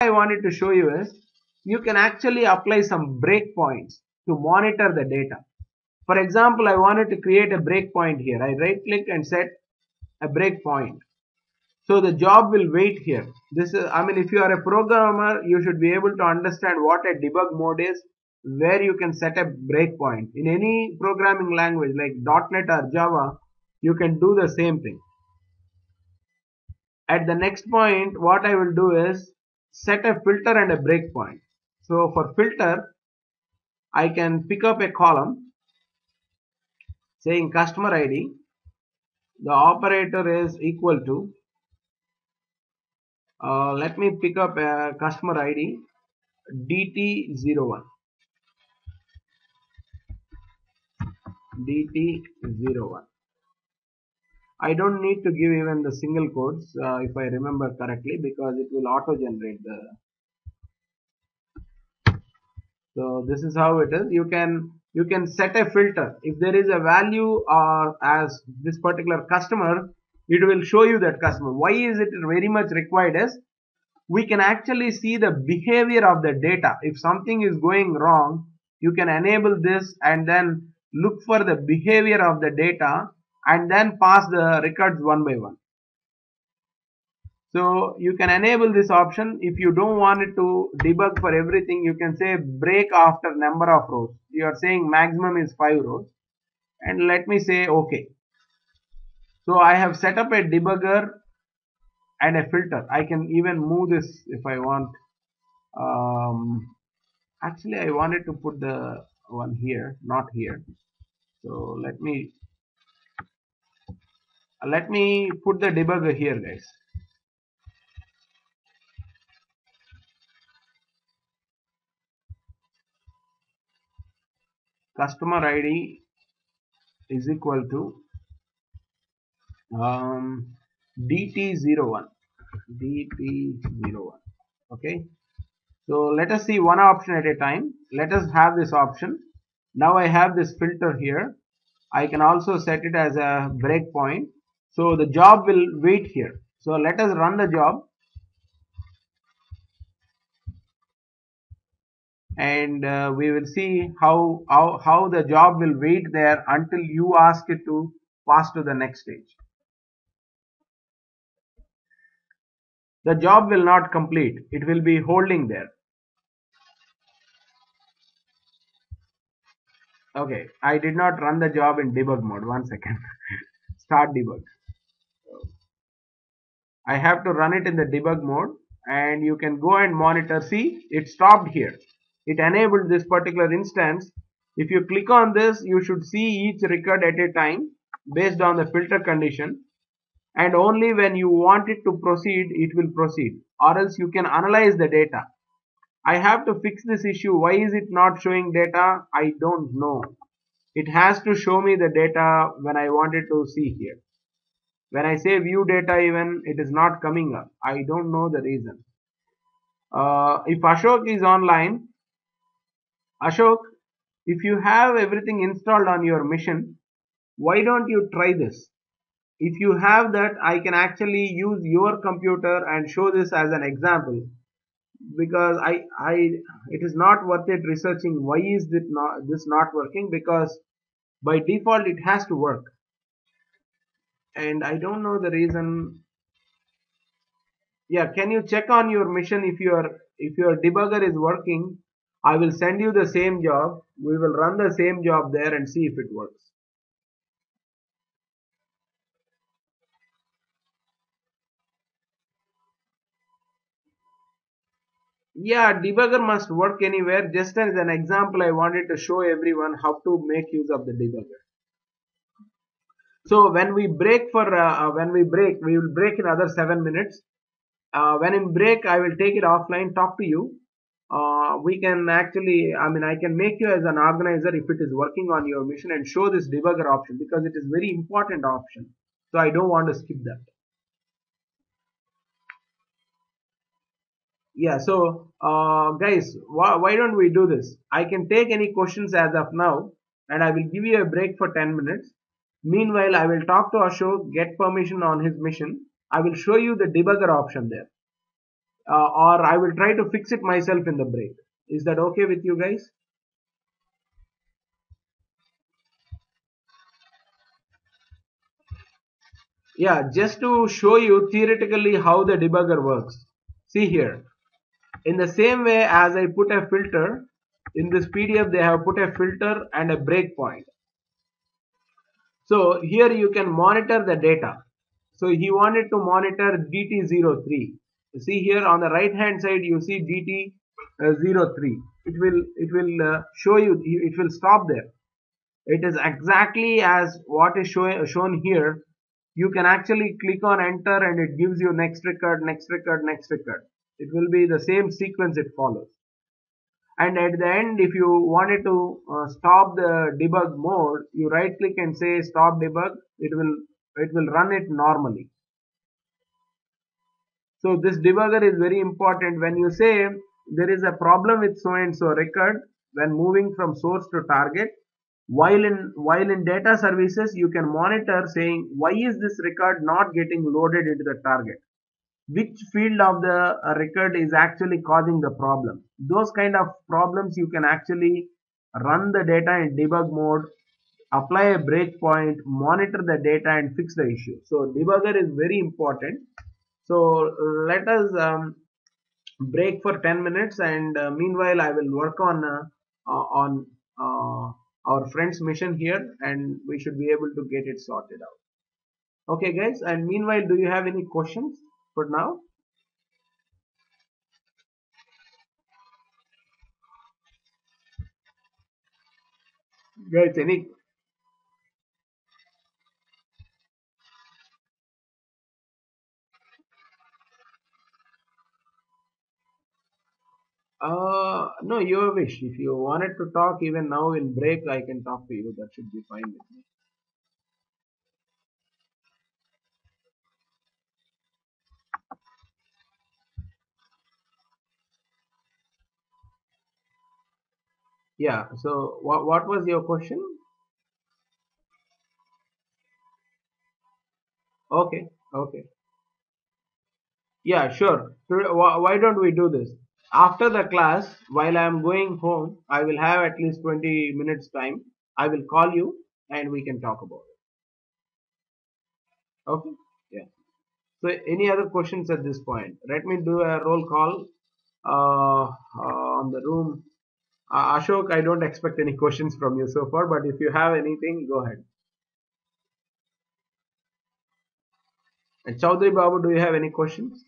I wanted to show you is you can actually apply some breakpoints to monitor the data. For example, I wanted to create a breakpoint here. I right click and set a breakpoint. So the job will wait here. This is, I mean, if you are a programmer, you should be able to understand what a debug mode is, where you can set a breakpoint. In any programming language like .NET or Java, you can do the same thing. At the next point, what I will do is set a filter and a breakpoint. So for filter, I can pick up a column saying customer ID. The operator is equal to uh, let me pick up a customer ID DT01 DT01 I don't need to give even the single quotes uh, if I remember correctly because it will auto generate the so this is how it is. You can you can set a filter. If there is a value uh, as this particular customer it will show you that customer. Why is it very much required is we can actually see the behavior of the data. If something is going wrong you can enable this and then look for the behavior of the data and then pass the records one by one so you can enable this option if you don't want it to debug for everything you can say break after number of rows you are saying maximum is 5 rows and let me say okay so I have set up a debugger and a filter. I can even move this if I want. Um, actually, I wanted to put the one here, not here. So let me let me put the debugger here, guys. Customer ID is equal to um, dt01 dt01 okay? So let us see one option at a time. Let us have this option. Now I have this filter here. I can also set it as a breakpoint so the job will wait here. So let us run the job. And uh, we will see how, how how the job will wait there until you ask it to pass to the next stage. The job will not complete. It will be holding there. Okay. I did not run the job in debug mode. One second. Start debug I have to run it in the debug mode and you can go and monitor. See it stopped here. It enabled this particular instance. If you click on this you should see each record at a time based on the filter condition. And only when you want it to proceed it will proceed or else you can analyze the data. I have to fix this issue. Why is it not showing data? I don't know. It has to show me the data when I wanted to see here when I say view data even it is not coming up. I don't know the reason. Uh, if Ashok is online Ashok if you have everything installed on your machine why don't you try this? If you have that I can actually use your computer and show this as an example. Because I I it is not worth it researching why is this not this not working because by default it has to work and I don't know the reason. Yeah can you check on your mission if your if your debugger is working? I will send you the same job. We will run the same job there and see if it works. Yeah debugger must work anywhere. Just as an example I wanted to show everyone how to make use of the debugger so when we break for uh, when we break we will break in other seven minutes. Uh, when in break I will take it offline talk to you. Uh, we can actually I mean I can make you as an organizer if it is working on your mission and show this debugger option because it is very important option. So I don't want to skip that. Yeah so uh, guys wh why don't we do this? I can take any questions as of now and I will give you a break for 10 minutes meanwhile I will talk to Ashok get permission on his mission I will show you the debugger option there uh, or I will try to fix it myself in the break. Is that okay with you guys? Yeah, just to show you theoretically how the debugger works. See here. In the same way as I put a filter, in this PDF they have put a filter and a breakpoint. So here you can monitor the data. So he wanted to monitor DT03. See here on the right hand side you see DT03. It will it will uh, show you it will stop there. It is exactly as what is show, shown here. You can actually click on enter and it gives you next record, next record, next record. It will be the same sequence it follows and at the end if you wanted to uh, stop the debug mode you right click and say stop debug it will it will run it normally. So this debugger is very important. When you say there is a problem with so and so record when moving from source to target while in while in data services you can monitor saying why is this record not getting loaded into the target which field of the record is actually causing the problem. Those kind of problems you can actually run the data in debug mode, apply a breakpoint, monitor the data and fix the issue. So debugger is very important. So let us um, break for 10 minutes and uh, meanwhile I will work on uh, on uh, our friend's mission here and we should be able to get it sorted out. Okay guys and meanwhile do you have any questions? For now. Guys, any Uh, no, your wish. If you wanted to talk even now in break, I can talk to you. That should be fine with me. Yeah so what, what was your question? Okay okay. Yeah sure. So, why don't we do this? After the class while i am going home i will have at least 20 minutes time. I will call you and we can talk about it. Okay? Yeah. So any other questions at this point? Let me do a roll call uh, uh, on the room uh, Ashok, I don't expect any questions from you so far, but if you have anything, go ahead. And Chaudhry Babu, do you have any questions?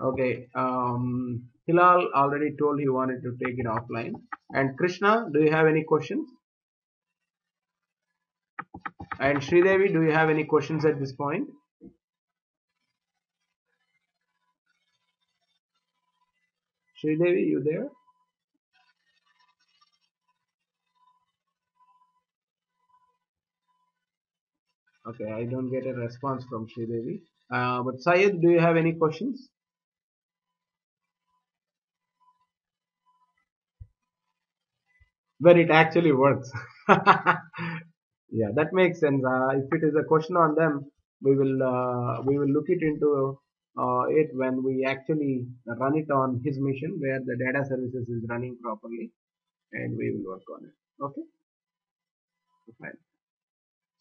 Okay, um, Hilal already told he wanted to take it offline. And Krishna, do you have any questions? And Sridevi, do you have any questions at this point? Sridevi, you there? Okay, I don't get a response from Sridevi. Uh, but Syed, do you have any questions? When it actually works. yeah, that makes sense. Uh, if it is a question on them, we will uh, we will look it into it when we actually run it on his mission where the data services is running properly and we will work on it. Okay? Fine.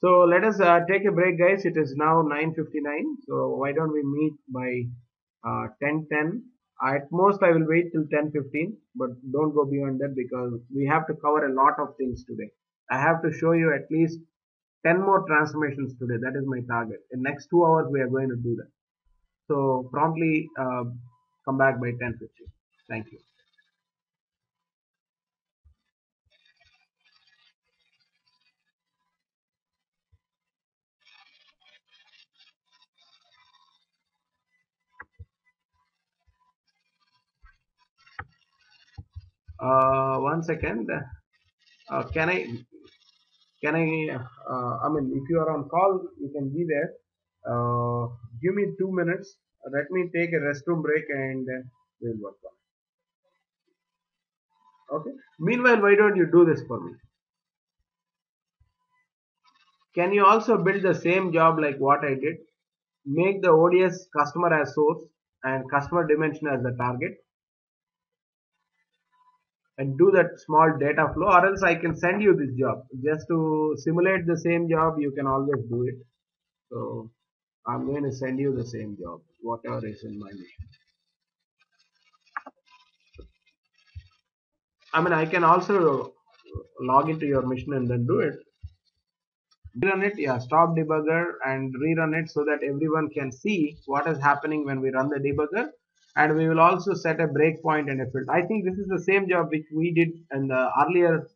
So let us uh, take a break guys. It is now 9:59 so why don't we meet by 10:10 uh, at most I will wait till 10:15 but don't go beyond that because we have to cover a lot of things today. I have to show you at least 10 more transformations today. That is my target. In next two hours we are going to do that so promptly uh, come back by 10:50. Thank you. Uh, one second. Uh, can I? Can I? Uh, I mean, if you are on call, you can be there. Uh, give me two minutes. Let me take a restroom break and uh, we'll work on it. Okay. Meanwhile why don't you do this for me? Can you also build the same job like what I did? Make the ODS customer as source and customer dimension as the target? And do that small data flow or else I can send you this job. Just to simulate the same job you can always do it. So I'm going to send you the same job. Whatever is in my mission I mean I can also log into your mission and then do it. Rerun it yeah stop debugger and rerun it so that everyone can see what is happening when we run the debugger. And we will also set a breakpoint and a filter i think this is the same job which we did in the earlier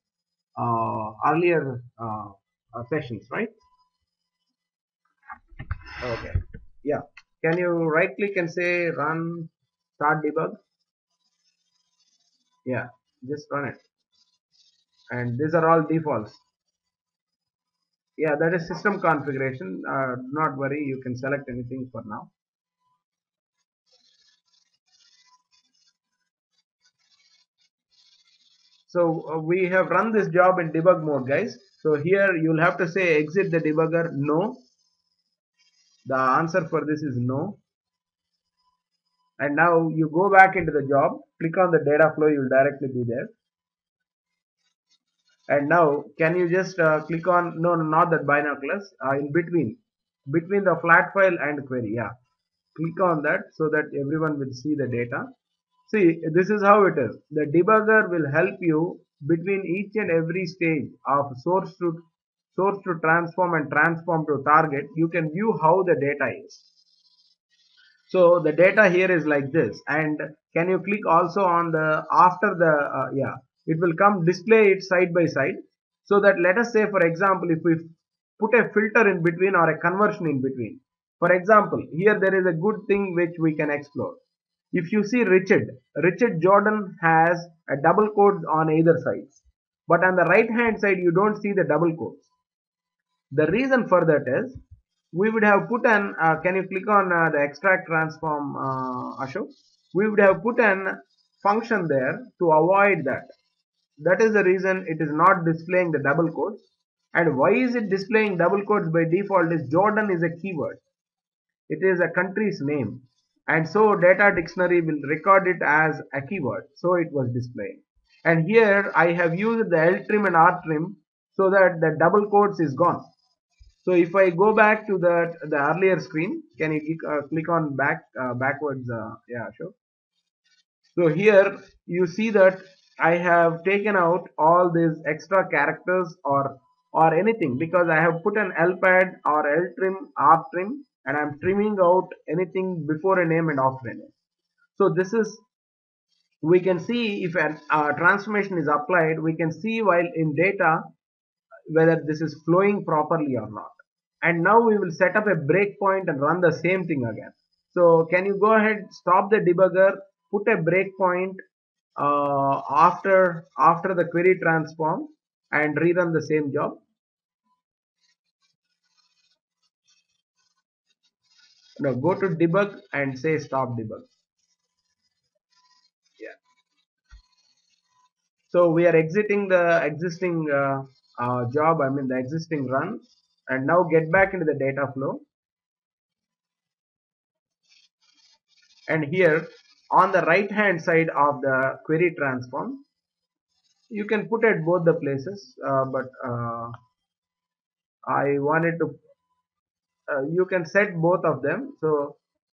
uh, earlier uh, uh, sessions right okay. Yeah. Can you right click and say run start debug? Yeah. Just run it. And these are all defaults. Yeah that is system configuration. Uh, not worry. You can select anything for now. So uh, we have run this job in debug mode guys. So here you'll have to say exit the debugger no the answer for this is no. And now you go back into the job click on the data flow you will directly be there. And now can you just uh, click on no, no not that binoculars uh, in between. Between the flat file and query yeah. Click on that so that everyone will see the data. See this is how it is. The debugger will help you between each and every stage of source to source to transform and transform to target you can view how the data is. So the data here is like this and can you click also on the after the uh, yeah it will come display it side by side. So that let us say for example if we put a filter in between or a conversion in between. For example here there is a good thing which we can explore. If you see Richard Richard Jordan has a double quotes on either sides. But on the right hand side you don't see the double quotes the reason for that is we would have put an uh, can you click on uh, the extract transform uh, Ashok we would have put an function there to avoid that that is the reason it is not displaying the double quotes. And why is it displaying double quotes by default is Jordan is a keyword. It is a country's name. And so data dictionary will record it as a keyword. So it was displaying. And here I have used the L trim and R trim so that the double quotes is gone. So if I go back to the the earlier screen, can you uh, click on back uh, backwards? Uh, yeah, sure. So here you see that I have taken out all these extra characters or or anything because I have put an L pad or L trim R trim and I'm trimming out anything before a name and after a name. So this is we can see if a uh, transformation is applied we can see while in data whether this is flowing properly or not and now we will set up a breakpoint and run the same thing again. So can you go ahead stop the debugger put a breakpoint uh, after after the query transform and rerun the same job? Now go to debug and say stop debug. Yeah. So we are exiting the existing uh, uh, job I mean the existing run and now get back into the data flow. And here on the right hand side of the query transform you can put at both the places uh, but uh, I wanted to uh, you can set both of them. So